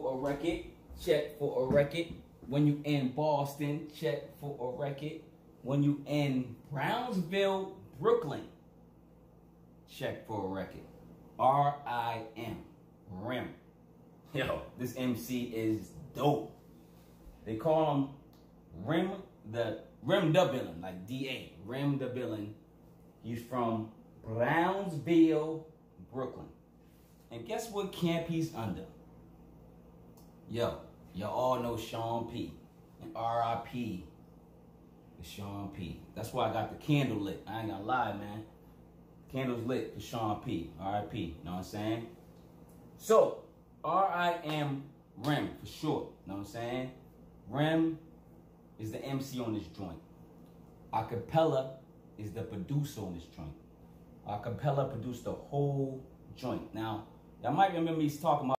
for a record. Check for a record. When you in Boston, check for a record. When you in Brownsville, Brooklyn, check for a record. R I M. Rim. Yo, this MC is dope. They call him Rim the Rim Da Villin, like DA. Rim Da Villin. He's from Brownsville, Brooklyn. And guess what camp he's under? Yo, you all know Sean P. R.I.P. Sean P. That's why I got the candle lit. I ain't gonna lie, man. Candles lit for Sean P. R.I.P. You know what I'm saying? So, R.I.M. Rim for short. You know what I'm saying? Rim is the MC on this joint. Acapella is the producer on this joint. Acapella produced the whole joint. Now, y'all might remember me talking about